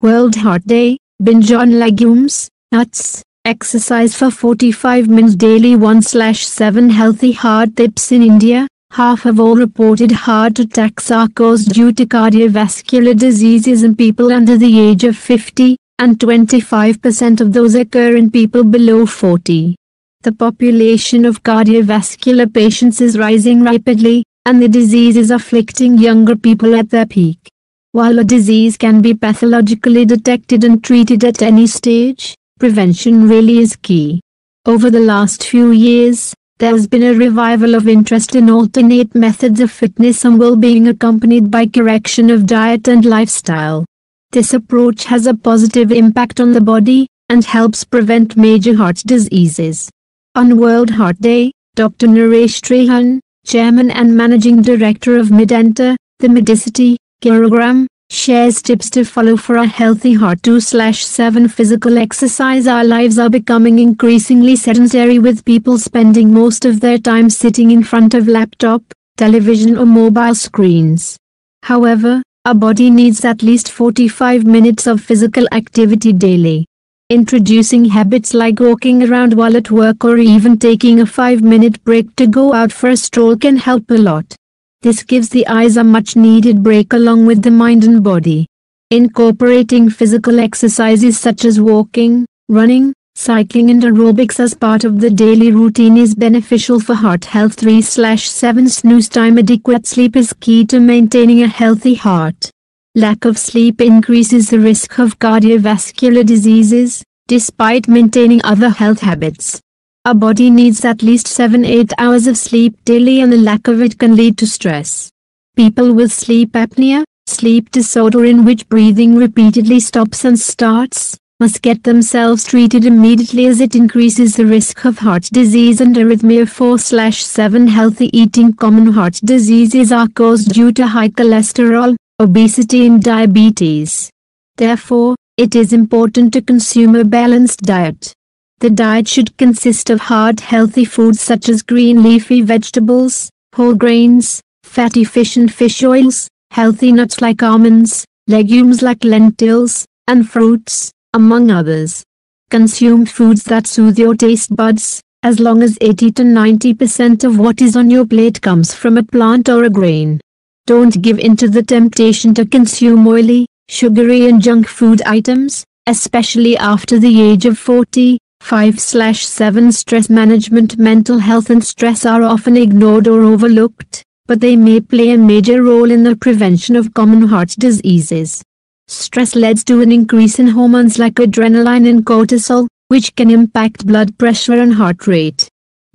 World Heart Day, binge on legumes, nuts, exercise for 45 minutes daily 1 7 healthy heart tips in India. Half of all reported heart attacks are caused due to cardiovascular diseases in people under the age of 50, and 25% of those occur in people below 40. The population of cardiovascular patients is rising rapidly, and the disease is afflicting younger people at their peak. While a disease can be pathologically detected and treated at any stage, prevention really is key. Over the last few years, there has been a revival of interest in alternate methods of fitness and well-being accompanied by correction of diet and lifestyle. This approach has a positive impact on the body and helps prevent major heart diseases. On World Heart Day, Dr. Naresh Trehan, Chairman and Managing Director of Medanta, the Medicity, Gurugram, shares tips to follow for a healthy heart. 2 slash 7 physical exercise. Our lives are becoming increasingly sedentary with people spending most of their time sitting in front of laptop television or mobile screens. However our body needs at least 45 minutes of physical activity daily. Introducing habits like walking around while at work or even taking a 5 minute break to go out for a stroll can help a lot this gives the eyes a much needed break along with the mind and body. Incorporating physical exercises such as walking, running, cycling and aerobics as part of the daily routine is beneficial for heart health 3/7 snooze time adequate sleep is key to maintaining a healthy heart. Lack of sleep increases the risk of cardiovascular diseases, despite maintaining other health habits. Our body needs at least 7-8 hours of sleep daily and the lack of it can lead to stress. People with sleep apnea, sleep disorder in which breathing repeatedly stops and starts, must get themselves treated immediately as it increases the risk of heart disease and arrhythmia 4-7 healthy eating common heart diseases are caused due to high cholesterol, obesity and diabetes. Therefore, it is important to consume a balanced diet. The diet should consist of hard healthy foods such as green leafy vegetables, whole grains, fatty fish and fish oils, healthy nuts like almonds, legumes like lentils, and fruits, among others. Consume foods that soothe your taste buds, as long as 80 to 90% of what is on your plate comes from a plant or a grain. Don't give in to the temptation to consume oily, sugary and junk food items, especially after the age of 40, 5/7 Stress management Mental health and stress are often ignored or overlooked, but they may play a major role in the prevention of common heart diseases. Stress leads to an increase in hormones like adrenaline and cortisol, which can impact blood pressure and heart rate.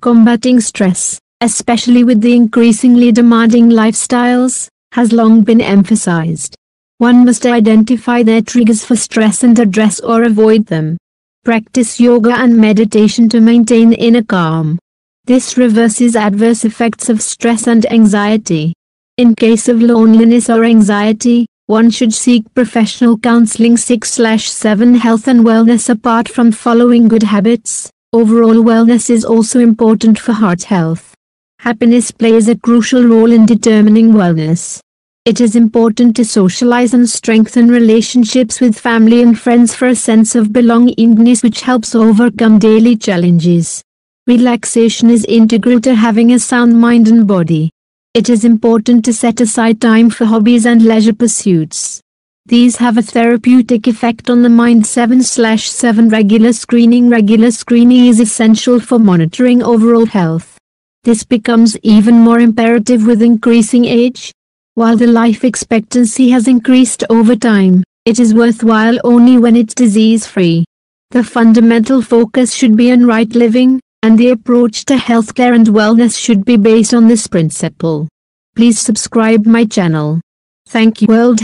Combating stress, especially with the increasingly demanding lifestyles, has long been emphasized. One must identify their triggers for stress and address or avoid them. Practice yoga and meditation to maintain inner calm. This reverses adverse effects of stress and anxiety. In case of loneliness or anxiety, one should seek professional counseling 6/7 health and wellness apart from following good habits. Overall wellness is also important for heart health. Happiness plays a crucial role in determining wellness. It is important to socialize and strengthen relationships with family and friends for a sense of belongingness which helps overcome daily challenges. Relaxation is integral to having a sound mind and body. It is important to set aside time for hobbies and leisure pursuits. These have a therapeutic effect on the mind 7/7 regular screening Regular screening is essential for monitoring overall health. This becomes even more imperative with increasing age, while the life expectancy has increased over time, it is worthwhile only when it's disease-free. The fundamental focus should be on right living, and the approach to healthcare and wellness should be based on this principle. Please subscribe my channel. Thank you World